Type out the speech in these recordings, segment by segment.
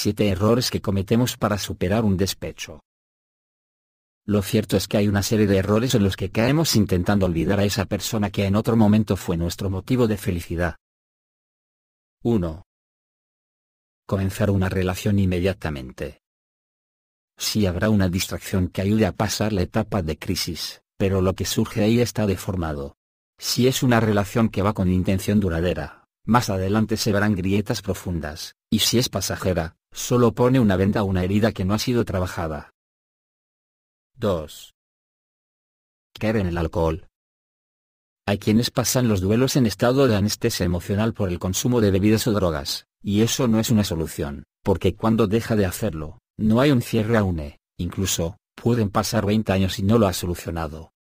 7 errores que cometemos para superar un despecho. Lo cierto es que hay una serie de errores en los que caemos intentando olvidar a esa persona que en otro momento fue nuestro motivo de felicidad. 1. Comenzar una relación inmediatamente. Sí habrá una distracción que ayude a pasar la etapa de crisis, pero lo que surge ahí está deformado. Si es una relación que va con intención duradera, más adelante se verán grietas profundas, y si es pasajera, solo pone una venda a una herida que no ha sido trabajada. 2. Caer en el alcohol. Hay quienes pasan los duelos en estado de anestesia emocional por el consumo de bebidas o drogas, y eso no es una solución, porque cuando deja de hacerlo, no hay un cierre aún, e, incluso, pueden pasar 20 años y no lo ha solucionado.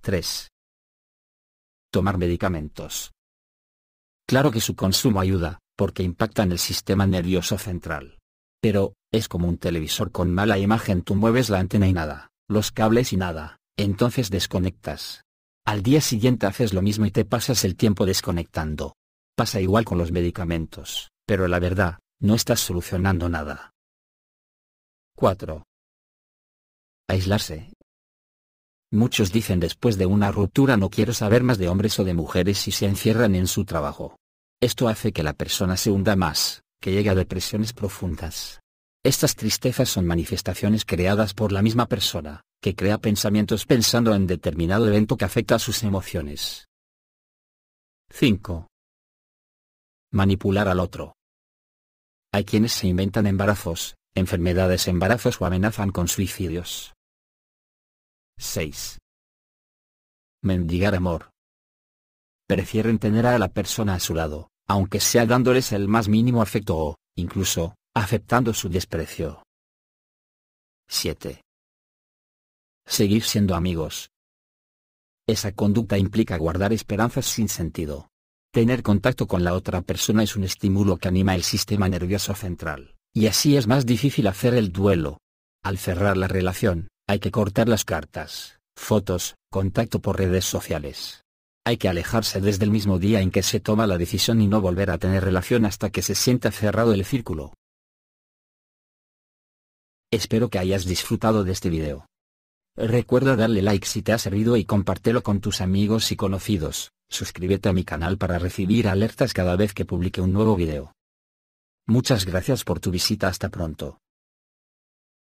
3. Tomar medicamentos. Claro que su consumo ayuda, porque impacta en el sistema nervioso central. Pero, es como un televisor con mala imagen, tú mueves la antena y nada, los cables y nada, entonces desconectas. Al día siguiente haces lo mismo y te pasas el tiempo desconectando. Pasa igual con los medicamentos, pero la verdad, no estás solucionando nada. 4. Aislarse. Muchos dicen después de una ruptura no quiero saber más de hombres o de mujeres y se encierran en su trabajo. Esto hace que la persona se hunda más, que llegue a depresiones profundas. Estas tristezas son manifestaciones creadas por la misma persona, que crea pensamientos pensando en determinado evento que afecta a sus emociones. 5. Manipular al otro. Hay quienes se inventan embarazos, enfermedades embarazos o amenazan con suicidios. 6. Mendigar amor. Prefieren tener a la persona a su lado, aunque sea dándoles el más mínimo afecto o, incluso, aceptando su desprecio. 7. Seguir siendo amigos. Esa conducta implica guardar esperanzas sin sentido. Tener contacto con la otra persona es un estímulo que anima el sistema nervioso central, y así es más difícil hacer el duelo. Al cerrar la relación, hay que cortar las cartas, fotos, contacto por redes sociales. Hay que alejarse desde el mismo día en que se toma la decisión y no volver a tener relación hasta que se sienta cerrado el círculo. Espero que hayas disfrutado de este video. Recuerda darle like si te ha servido y compártelo con tus amigos y conocidos. Suscríbete a mi canal para recibir alertas cada vez que publique un nuevo video. Muchas gracias por tu visita hasta pronto.